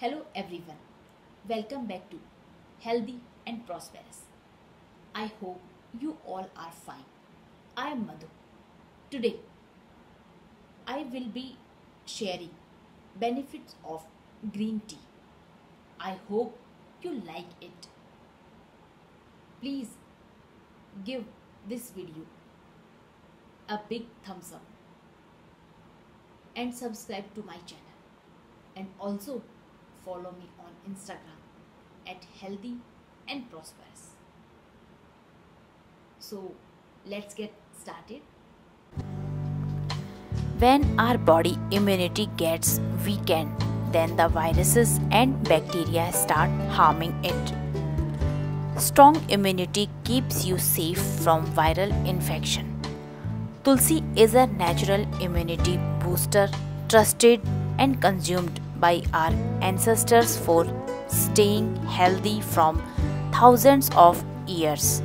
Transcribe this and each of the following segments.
Hello everyone. Welcome back to Healthy and Prosperous. I hope you all are fine. I am Madhu. Today I will be sharing benefits of green tea. I hope you like it. Please give this video a big thumbs up and subscribe to my channel and also follow me on Instagram at healthy and prosperous. So let's get started. When our body immunity gets weakened, then the viruses and bacteria start harming it. Strong immunity keeps you safe from viral infection. Tulsi is a natural immunity booster trusted and consumed by our ancestors for staying healthy from thousands of years.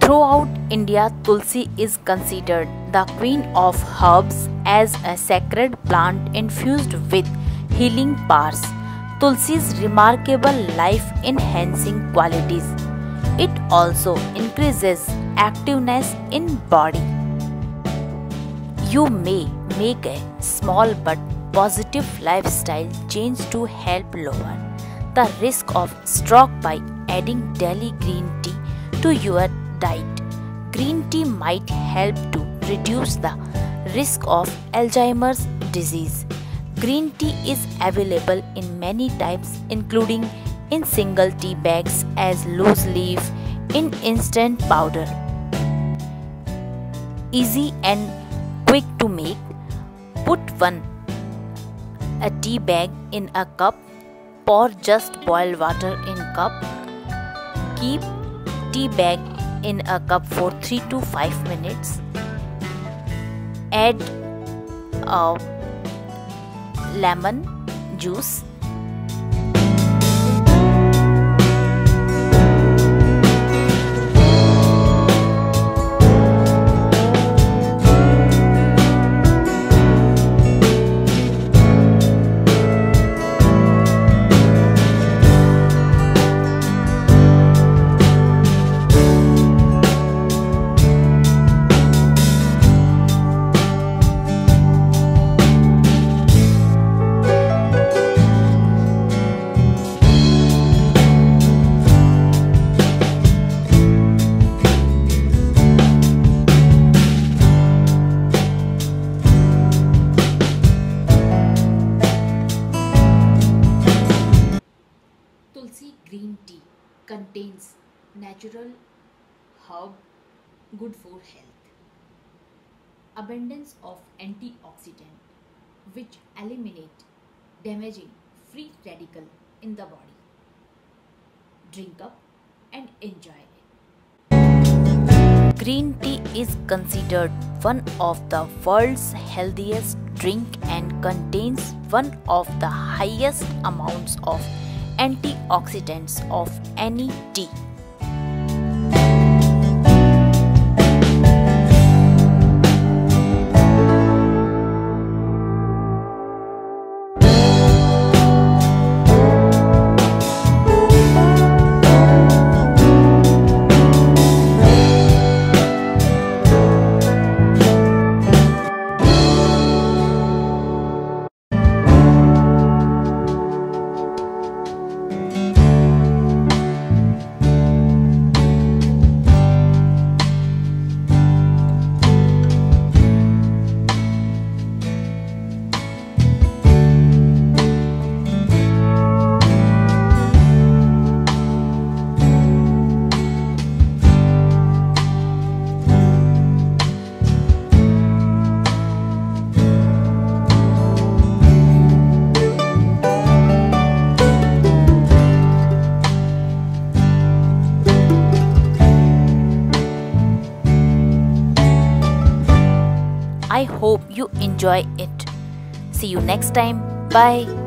Throughout India, Tulsi is considered the queen of herbs as a sacred plant infused with healing powers. Tulsi's remarkable life enhancing qualities. It also increases activeness in body. You may make a small but positive lifestyle change to help lower the risk of stroke by adding daily green tea to your diet. Green tea might help to reduce the risk of Alzheimer's disease. Green tea is available in many types including in single tea bags as loose leaf in instant powder. Easy and quick to make. Put one a tea bag in a cup. Pour just boiled water in cup. Keep tea bag in a cup for 3 to 5 minutes. Add a lemon juice green tea contains natural herb good for health. Abundance of antioxidant which eliminate damaging free radical in the body. Drink up and enjoy. Green tea is considered one of the world's healthiest drink and contains one of the highest amounts of antioxidants of any tea. I hope you enjoy it. See you next time. Bye.